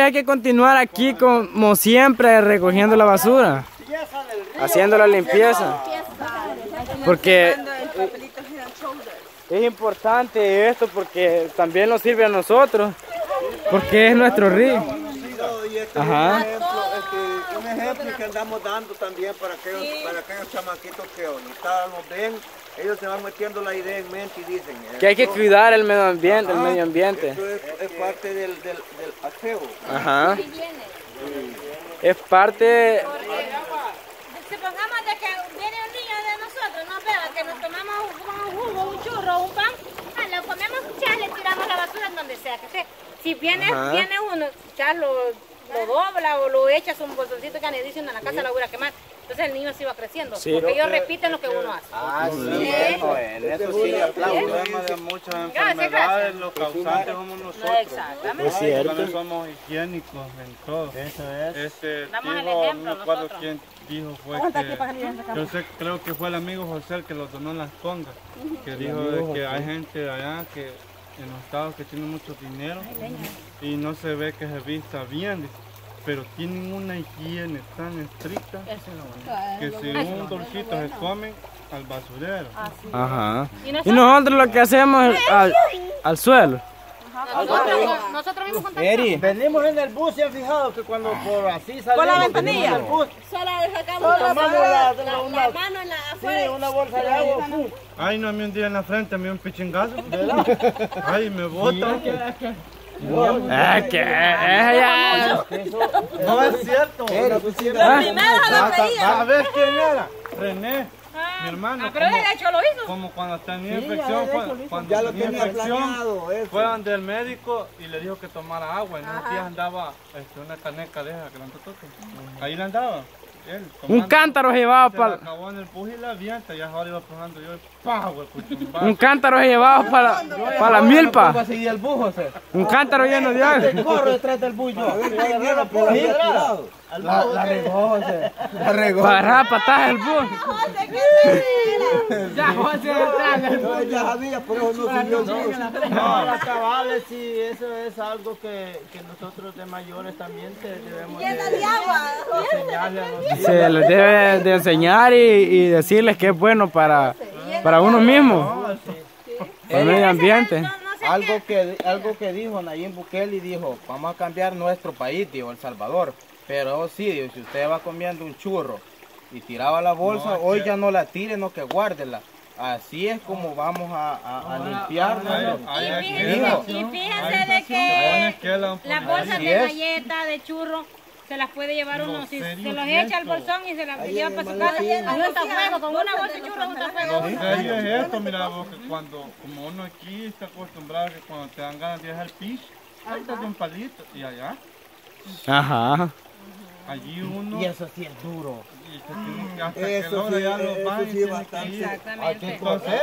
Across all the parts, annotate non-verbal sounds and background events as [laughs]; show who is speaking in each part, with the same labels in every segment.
Speaker 1: hay que continuar aquí como siempre recogiendo la basura. Haciendo la limpieza. Porque es importante esto porque también nos sirve a nosotros. Porque es nuestro río.
Speaker 2: Ajá. Este, un ejemplo que andamos dando también para aquellos, para aquellos chamaquitos que ahorita nos ellos se van metiendo la idea en mente y dicen
Speaker 1: que hay que cuidar el medio ambiente, el medio ambiente.
Speaker 2: Esto es, parte del, del, del aseo.
Speaker 1: Ajá. Es parte.
Speaker 3: Supongamos de que viene un niño de nosotros, no vea que nos tomamos un, jugo, un churro, un pan, ah, lo comemos, ya le tiramos la basura en donde sea que sea. Si viene, viene uno, ya lo lo dobla o lo echas un bolsoncito que dicen en la casa la voy a quemar. Entonces el niño se va creciendo, porque ellos repiten lo que uno hace.
Speaker 4: Ah, sí, eso, en eso sí
Speaker 5: problema de muchas enfermedades, los causantes somos nosotros.
Speaker 3: Exactamente.
Speaker 1: Es cierto.
Speaker 5: No somos higiénicos en todo.
Speaker 4: Eso es.
Speaker 5: Este,
Speaker 3: Damos el
Speaker 5: dijo,
Speaker 3: ejemplo
Speaker 5: no recuerdo
Speaker 3: nosotros.
Speaker 5: quién dijo fue que, yo sé, creo que fue el amigo José el que los donó en las congas, que dijo de que hay gente allá que en los estados que tiene mucho dinero y no se ve que se vista bien. Pero tienen una higiene tan estricta que si un dulcito se comen al basurero.
Speaker 1: Ajá. Y nosotros lo que hacemos es al, al suelo.
Speaker 3: Nosotros, nosotros mismos contamos.
Speaker 4: Eri,
Speaker 2: Venimos en el bus y han fijado que cuando por así salimos
Speaker 6: Por la ventanilla.
Speaker 2: venimos en el bus,
Speaker 3: Solo sacamos
Speaker 2: tomamos la,
Speaker 3: la,
Speaker 2: la-
Speaker 3: la
Speaker 2: una,
Speaker 3: mano en la
Speaker 2: sí,
Speaker 3: afuera.
Speaker 2: una bolsa de agua.
Speaker 5: Ay, no, a mí un día en la frente me dio un pichingazo. [laughs] Ay, me bota.
Speaker 1: Es que es ya.
Speaker 5: No es cierto.
Speaker 1: Ah,
Speaker 5: ¿A ver quién era? René, mi hermano.
Speaker 3: Ah, pero él hecho lo hizo.
Speaker 5: Como cuando tenía infección, fue- cuando
Speaker 2: Ya lo
Speaker 5: tenía infección, fue donde el médico y le dijo que tomara agua. En esos días andaba este, una caneca de esa que la toque. Ahí le andaba. Él,
Speaker 1: Un cántaro llevaba para
Speaker 5: acabó en el y la avienta. Y ahora iba probando yo.
Speaker 1: Un cántaro llevaba para para la milpa.
Speaker 4: va a seguir el bus, José.
Speaker 1: Un cántaro lleno de agua.
Speaker 4: Corro detrás del bus yo.
Speaker 2: La,
Speaker 4: La regó, José. La regó.
Speaker 1: Para patas el bus.
Speaker 2: No, ya sabía, por eso no subió el bus.
Speaker 6: No, las cabales, sí, eso es algo que, que nosotros de mayores también te debemos de, enseñarle a los hijos.
Speaker 1: Se les debe de enseñar y, y decirles que es bueno para, para uno mismo, para el medio ambiente.
Speaker 3: No, no sé
Speaker 4: Algo que, algo que dijo Nayib Bukele dijo, vamos a cambiar nuestro país, dijo El Salvador. Pero sí, dijo, si usted va comiendo un churro y tiraba la bolsa, hoy ya no la tire, no que guárdela. Así es como vamos a, a- a limpiar.
Speaker 3: Y fíjense, de que
Speaker 5: que la
Speaker 3: las bolsas de
Speaker 4: es.
Speaker 3: galleta, de churro, se las puede llevar uno. Si se los
Speaker 5: es
Speaker 3: echa al bolsón y se las lleva para su casa, junta fuego, con una bolsa de churro junta fuego.
Speaker 5: Lo serio es esto, mira, vos, que cuando, como uno aquí está acostumbrado que cuando te dan ganas de dejar piso, sueltas de un palito y allá,
Speaker 1: Ajá.
Speaker 5: allí uno,
Speaker 4: Y eso sí es duro.
Speaker 5: que- que
Speaker 2: Eso sí,
Speaker 5: ya los
Speaker 2: eso sí,
Speaker 5: tiene que
Speaker 2: bastante.
Speaker 5: ir.
Speaker 3: Exactamente.
Speaker 5: Entonces,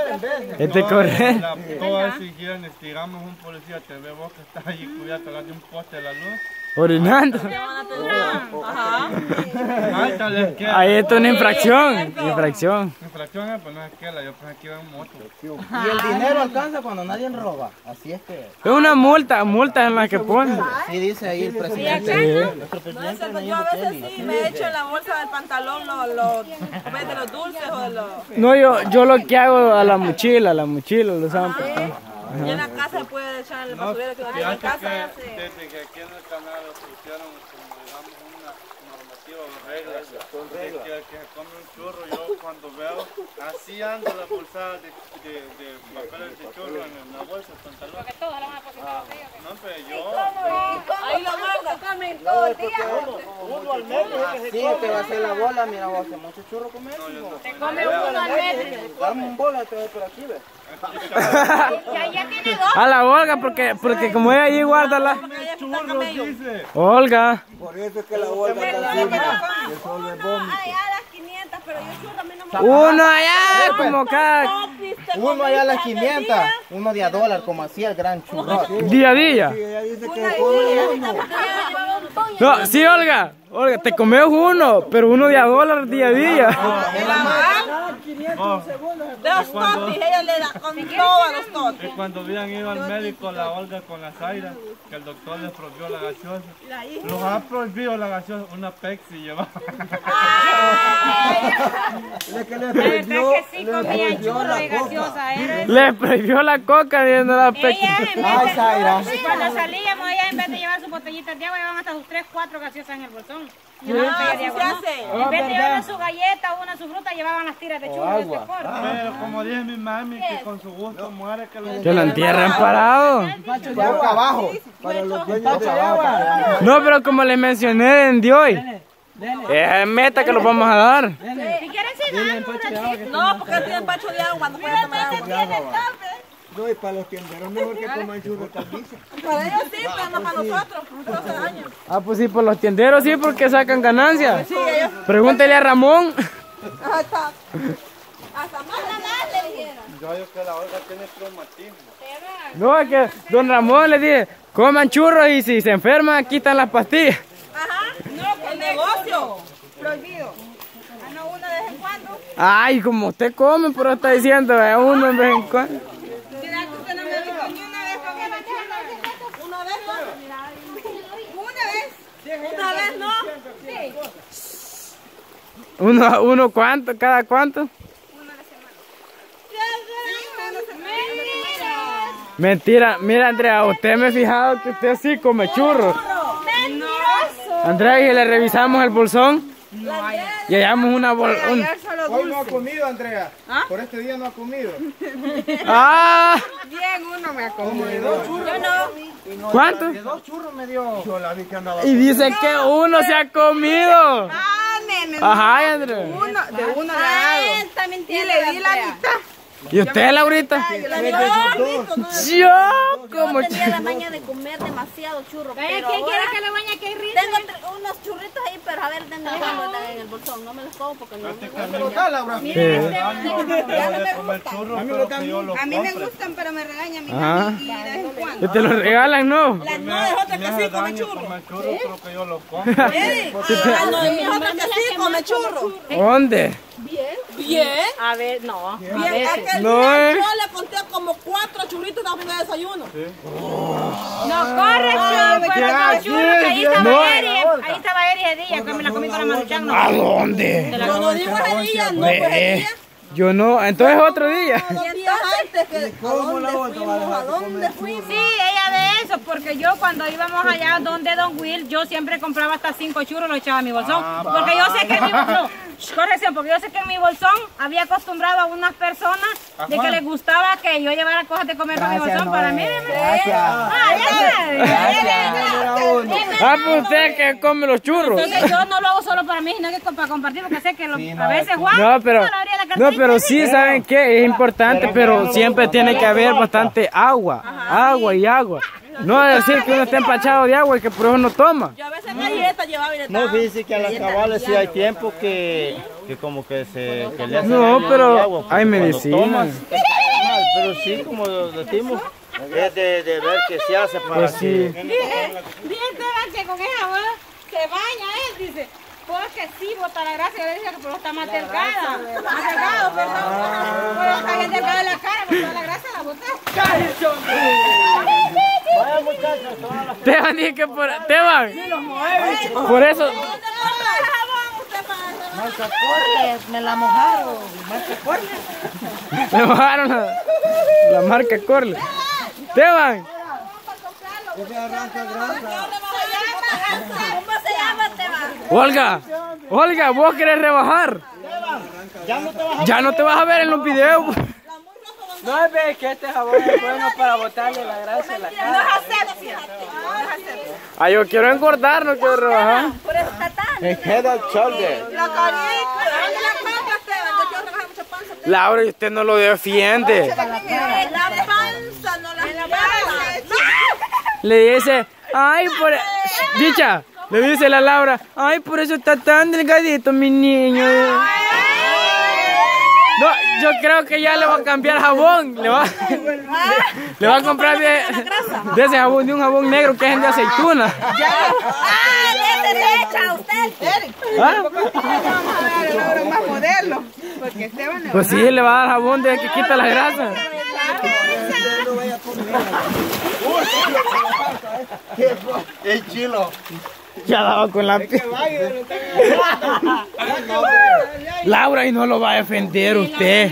Speaker 1: Este
Speaker 5: toda
Speaker 1: corre.
Speaker 5: la- Toda esa higiene, digamos un policía te ve vos que estás allí cubierto atrás de un poste de la luz,
Speaker 1: Orinando. Ahí está una infracción. Infracción.
Speaker 5: infracción es, pues no es que la, yo pensé que iba en moto.
Speaker 4: Y el dinero alcanza cuando nadie roba. Así es que.
Speaker 1: Es una multa, multa en la que ponen.
Speaker 4: Sí dice ahí el presidente.
Speaker 6: No, yo a veces sí me echo en la bolsa del pantalón los, los, en de los dulces o de los...
Speaker 1: No, yo, yo lo que hago a la mochila, a la mochila, lo saben.
Speaker 6: Y en la casa puede echar el basurero que tiene en casa.
Speaker 5: desde que aquí en el canal pusieron como digamos una normativa o reglas, de que churro, yo cuando veo, así ando la bolsada de, de, de papeles de churro en la bolsa pantalón.
Speaker 3: Porque todos la van a depositar ¿ok?
Speaker 5: No, pero yo,
Speaker 6: Ahí lo guarda.
Speaker 3: comen todo el día.
Speaker 2: Uno al que se
Speaker 4: Así te va a hacer la bola, mira vos, hace mucho churro comer.
Speaker 3: Se come uno al mes.
Speaker 4: Dame un bola, te voy por aquí, ve. [laughs]
Speaker 3: Ya, ya tiene dos.
Speaker 1: A la Olga, porque, porque como ella allí guarda la... Olga.
Speaker 2: Por eso es que la bolsa está encima. Que solo es vómito.
Speaker 3: Ay, a las 500, pero yo churro a mí no me
Speaker 1: Uno allá, como cada
Speaker 4: Uno allá a las 500, uno de a dólar, como hacía el gran churro.
Speaker 1: día a día. No, sí, Olga. Olga, te comes uno, pero uno de a dólar día a día.
Speaker 5: Oh,
Speaker 7: De los totis, ella le da con todos los
Speaker 5: y
Speaker 7: totis.
Speaker 5: cuando habían ido al médico la Olga con la Zaira, que el doctor les prohibió la gaseosa. Los ha prohibido la gaseosa, una Pepsi llevaba. [laughs]
Speaker 2: Es que le
Speaker 3: La verdad
Speaker 2: prohibió,
Speaker 3: que sí
Speaker 2: le
Speaker 3: comía
Speaker 2: prohibió
Speaker 3: churro
Speaker 2: la
Speaker 3: gaseosa. Era [laughs]
Speaker 1: Le prohibió la coca viendo la
Speaker 3: Ella,
Speaker 1: pequeña.
Speaker 3: en vez
Speaker 2: Ay, Zaira.
Speaker 3: cuando salíamos, ella en vez de llevar sus botellitas de agua, llevaban hasta sus 3, 4 gaseosas en el bolsón.
Speaker 7: Sí
Speaker 3: agua,
Speaker 7: se
Speaker 3: ¿no?
Speaker 7: hace.
Speaker 3: En vez de llevar su galleta o una su fruta, llevaban las tiras de churro de este corte.
Speaker 5: Pero como dice mi mami, que con su gusto muere, que lo
Speaker 1: Que lo entierran parado.
Speaker 2: Boca abajo. Para los dueños de abajo.
Speaker 1: No, pero como les mencioné en de hoy. Es meta que lo vamos a dar.
Speaker 3: Si quieren, sí.
Speaker 7: No, porque tiene pacho de agua cuando puede tomar agua.
Speaker 2: No, y para los tienderos mejor que coman churros también.
Speaker 7: Para ellos sí, pero no para nosotros. Nosotros hace daño.
Speaker 1: Ah, pues sí, por los tienderos sí, porque sacan ganancias. Pregúntele a Ramón.
Speaker 7: Hasta más le dijeron.
Speaker 5: Yo digo que la Olga tiene traumatismo.
Speaker 1: No, es que don Ramón le dije, coman churros y si se enferman, quitan las pastillas.
Speaker 7: Ajá. No, el negocio. Prohibido. Ah, no, una de vez en cuando.
Speaker 1: Ay, como usted come, pero está diciendo, eh, uno en vez en cuando.
Speaker 7: Mira, que usted no me ha visto ni una vez con esa churra. ¿Una vez no? ¿Una vez? ¿Una vez no?
Speaker 1: Uno, uno cuánto, cada cuánto. Mentira, mira Andrea, usted me ha fijado que usted sí come churros. Andrea, y le revisamos el bolsón. Y hallamos una bol... un-
Speaker 4: Hoy no ha comido, Andrea. Por este día no ha comido.
Speaker 1: ¡Ah!
Speaker 7: Bien, uno me ha comido. Yo no.
Speaker 1: ¿Cuánto?
Speaker 4: Dos churros me dio.
Speaker 2: Yo la vi que andaba.
Speaker 1: Y dice que uno se ha comido.
Speaker 7: Ah.
Speaker 1: Ajá, Andrea.
Speaker 7: Uno, de uno le ha dado.
Speaker 3: Está
Speaker 7: Y le di la mitad.
Speaker 1: ¿Y usted, Laurita? Yo como
Speaker 8: tenía la maña de comer demasiado churro,
Speaker 3: ¿Quién quiere que le bañe que risa?
Speaker 8: tengo unos churritos ahí, pero a ver, cuando en el bolsón, no me los como porque no me.
Speaker 5: Yo de que yo lo
Speaker 7: A mí me gustan, pero me regaña mi
Speaker 1: Ajá.
Speaker 7: mami y de vez en cuando.
Speaker 1: Que te lo regalan, ¿no?
Speaker 7: La [laughs] no es otra
Speaker 5: Me
Speaker 7: que
Speaker 5: hace
Speaker 7: sí come churro.
Speaker 5: comer churros, pero que yo lo compre.
Speaker 7: Eric, ah, no, mi otra que sí come churro.
Speaker 1: ¿Dónde?
Speaker 7: Bien.
Speaker 3: A ver, no.
Speaker 7: Bien, es que el
Speaker 1: No,
Speaker 7: día
Speaker 1: eh.
Speaker 7: yo le conté como cuatro churritos de de desayuno.
Speaker 3: No, fue
Speaker 7: quedé
Speaker 3: con
Speaker 7: así,
Speaker 3: churro, que ahí estaba
Speaker 1: No.
Speaker 3: Eri, ahí estaba Eri ese día, que me la comí con la maruchan.
Speaker 1: ¿A
Speaker 3: No.
Speaker 1: dónde?
Speaker 7: Yo no digo ese día, no, pues ese
Speaker 1: Ve,
Speaker 7: día.
Speaker 1: Yo no, entonces otro día.
Speaker 7: Dos días antes que, ¿a dónde fuimos? ¿A dónde fuimos?
Speaker 3: Sí, ella de eso, porque yo cuando íbamos allá donde Don Will, yo siempre compraba hasta cinco churros y los echaba a mi bolsón. Porque yo sé que en mi bolsón, corrección, porque yo sé que en mi bolsón había acostumbrado a unas personas de que les gustaba que yo llevara cosas de comer para mi bolsón. Para mí, Ah, ya, ya.
Speaker 1: Ah, pues usted que come los churros.
Speaker 3: Entonces yo no lo hago solo para mí, sino que para compartir, porque sé que lo- a veces Juan
Speaker 1: No, pero, no, pero sí, ¿saben qué? Es importante, pero siempre tiene que haber bastante agua. Agua y agua. No es decir que uno está empachado de agua y que por eso no toma.
Speaker 7: Yo a veces galletas llevaba y le
Speaker 6: No, fíjese que a las cabales sí hay tiempo que, que como que se que le hacen
Speaker 1: No, pero
Speaker 6: el agua, porque
Speaker 1: hay medicina.
Speaker 6: tomas, pero sí, como decimos, es de, de ver qué se hace para
Speaker 1: Pues sí.
Speaker 6: que...
Speaker 3: Dice Esteban que con esa boda se baña él, dice. Porque sí, bota la grasa, yo le dije que pero está más delgada. Más delgado, perdón. Pero está bien delgada la cara, toda la grasa la boté.
Speaker 1: Teban dije que por... Teban. Por eso...
Speaker 8: me la mojaron.
Speaker 1: Me bajaron la, la marca Corle. Teban.
Speaker 7: ¿Cómo se llama, Teba?
Speaker 1: Olga. Olga, vos querés rebajar. Ya no te vas a ver en los videos.
Speaker 4: No es que este jabón es bueno para botarle la grasa a la
Speaker 7: No
Speaker 4: cara.
Speaker 7: No es asepsia.
Speaker 1: Ah, yo quiero engordar, no quiero rebajar.
Speaker 8: Por eso está tan.
Speaker 6: Es head and shoulder.
Speaker 7: La carita. ¿Dónde la panza, Esteban? Yo quiero rebajar mucha panza.
Speaker 1: Laura, y usted no lo defiende.
Speaker 7: La panza, no la.
Speaker 1: Le dice, ay, por... Dicha, le dice la Laura, ay, por eso está tan delgadito mi niño. Yo creo que ya le va a cambiar jabón. Le va, le va a comprar de, de ese jabón, de un jabón negro que es el de aceituna.
Speaker 7: ¡Ah, ese se echa usted!
Speaker 1: ¿Ah?
Speaker 7: Vamos a ver, Laura, más moderno. porque Esteban le
Speaker 1: Pues sí, le va a dar jabón de que quita la grasa.
Speaker 2: El chilo.
Speaker 1: Ya daba con la Laura y no lo va a defender usted.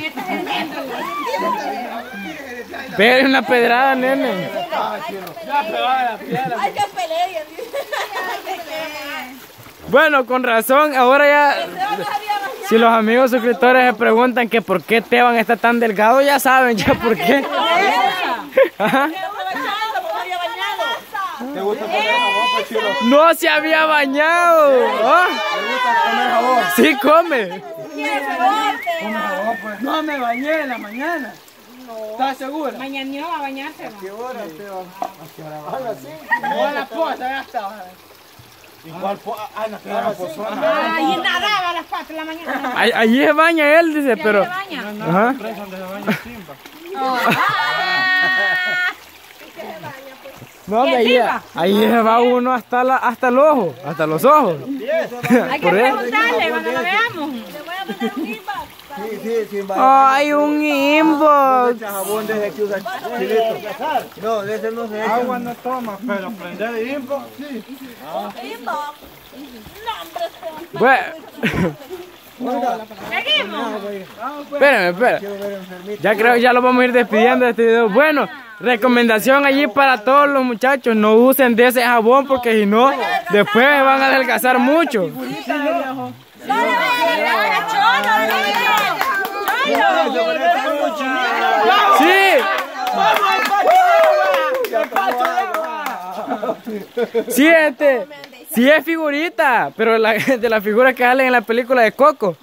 Speaker 1: Pégale una pedrada, nene. Bueno, con razón, ahora ya. Si los amigos suscriptores se preguntan que por qué Teban está tan delgado, ya saben ya por qué.
Speaker 2: ¿Te gusta comer jabón, pues chilo?
Speaker 1: No se había bañado. ¿Ah? Sí come.
Speaker 6: No me bañé en la mañana. ¿Estás segura?
Speaker 3: Mañana no va a bañarse. va.
Speaker 2: ¿Qué hora?
Speaker 6: No, a la posta ya estaba.
Speaker 4: Igual, po- ah, no, que era pozón.
Speaker 3: Ay, nadaba a las 4 de la mañana.
Speaker 1: Ahí- Allí se baña él, dice, pero.
Speaker 3: Se baña.
Speaker 5: Donde se baña Simba. [laughs]
Speaker 1: No, hombre, ahí, ahí va uno hasta, la, hasta el ojo, hasta los ojos.
Speaker 3: Hay que preguntarle cuando lo veamos.
Speaker 2: Sí, sí, sí, va.
Speaker 1: Ay, un inbox.
Speaker 2: Jabón de ese que usa. No, de ese no se echa.
Speaker 5: Agua no toma, pero prender el impo, sí.
Speaker 1: Bueno,
Speaker 3: Seguimos. [laughs]
Speaker 1: espérame, espérame. Ya creo que ya lo vamos a ir despidiendo de este video. Bueno, recomendación allí para todos los muchachos, no usen de ese jabón porque si no, después van a adelgazar mucho. Sí. Este, sí es figurita, pero la, [laughs] de las figuras que salen en la película de Coco.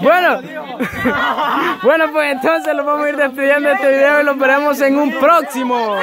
Speaker 1: bueno, [laughs] bueno, pues entonces lo vamos a ir despidiendo de este video y lo veremos en un próximo.